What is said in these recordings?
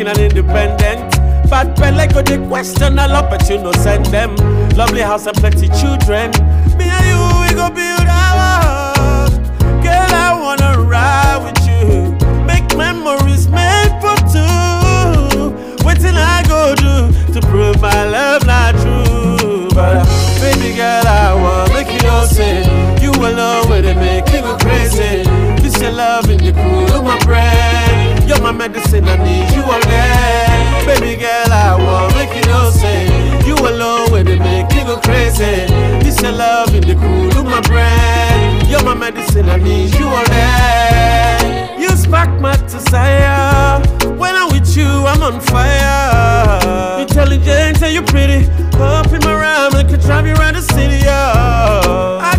working and independent. Bad belly go they question a lot, but you no send them. Lovely house and plenty children. Me and you, we go build our my medicine, I need you all day. Baby girl, I want make you know say you alone with it make me go crazy. This your love in the cool of my brain. You're my medicine, I need you all day. You spark my desire. When I'm with you, I'm on fire. Intelligent and you pretty. Up in my rhyme, I can drive you around the city. Oh.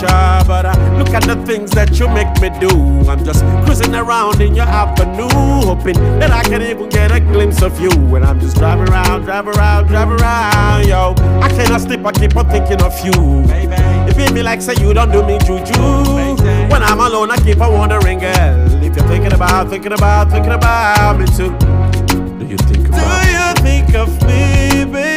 Be real with ya. But uh, look at the things that you make me do. I'm just cruising around in your avenue, hoping that I can even get a glimpse of you. When I'm just driving around, driving around, driving around, yo. I cannot sleep, I keep on thinking of you. Baby. It feel me like say you don't do me juju. When I'm alone, I keep on wondering, girl, if you're thinking about, thinking about, thinking about me too. Do you think about? Do you think of me, baby?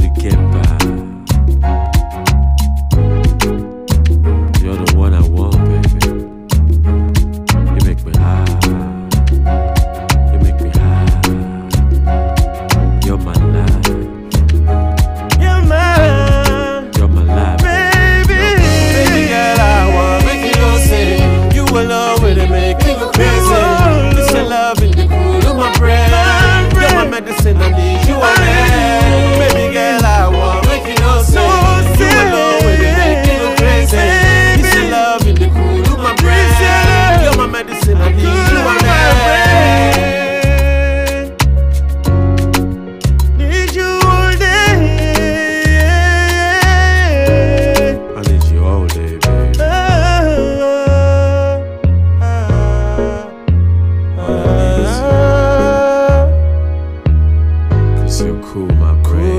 to get by. still cool, my brain.